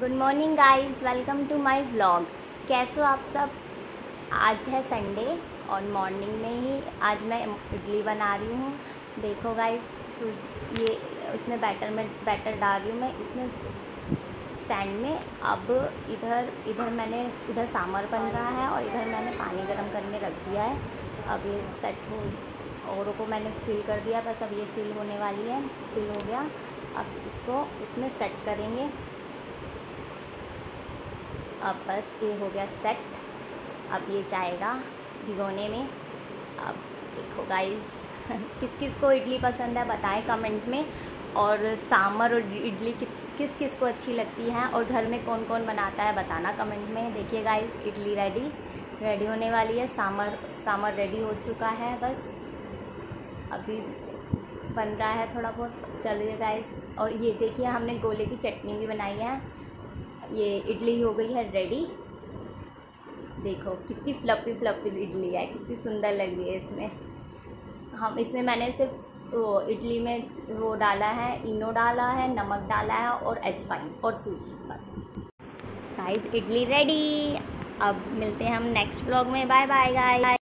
Good morning guys welcome to my vlog कैसे हो आप सब? आज है संडे और मॉर्निंग में ही आज मैं इडली बना रही हूँ। देखो गाइस सूज, ये उसमें बैटर में बैटर डाल रही हूँ मैं। इसमें स्टैंड में अब इधर इधर मैंने, इधर सांभर बन रहा है और इधर मैंने पानी गर्म करने रख दिया है। अब ये सेट हो, औरों को मैंने फिल कर दिया। बस अब ये फिल होने वाली है। फिल हो गया। अब इसको उसमें सेट करेंगे। अब बस ये हो गया सेट अब ये जाएगा भिगोने में. अब देखो गाइस किस किस को इडली पसंद है बताएँ कमेंट में. और सांभर और इडली किस किस को अच्छी लगती है और घर में कौन कौन बनाता है बताना कमेंट में. देखिए गाइस इडली रेडी रेडी होने वाली है. सांभर सांभर रेडी हो चुका है बस. अभी बन रहा है थोड़ा बहुत. चलिए गाइस और ये देखिए हमने गोले की चटनी भी बनाई है. ये इडली हो गई है रेडी देखो, कितनी फ्लपी फ्लपी इडली है, कितनी सुंदर लग रही है इसमें। हम, इसमें मैंने सिर्फ़ इडली में वो डाला है, इनो डाला है, नमक डाला है और एजवाइन और सूजी, बस। गाइस इडली रेडी अब मिलते हैं हम नेक्स्ट ब्लॉग में। Bye bye guys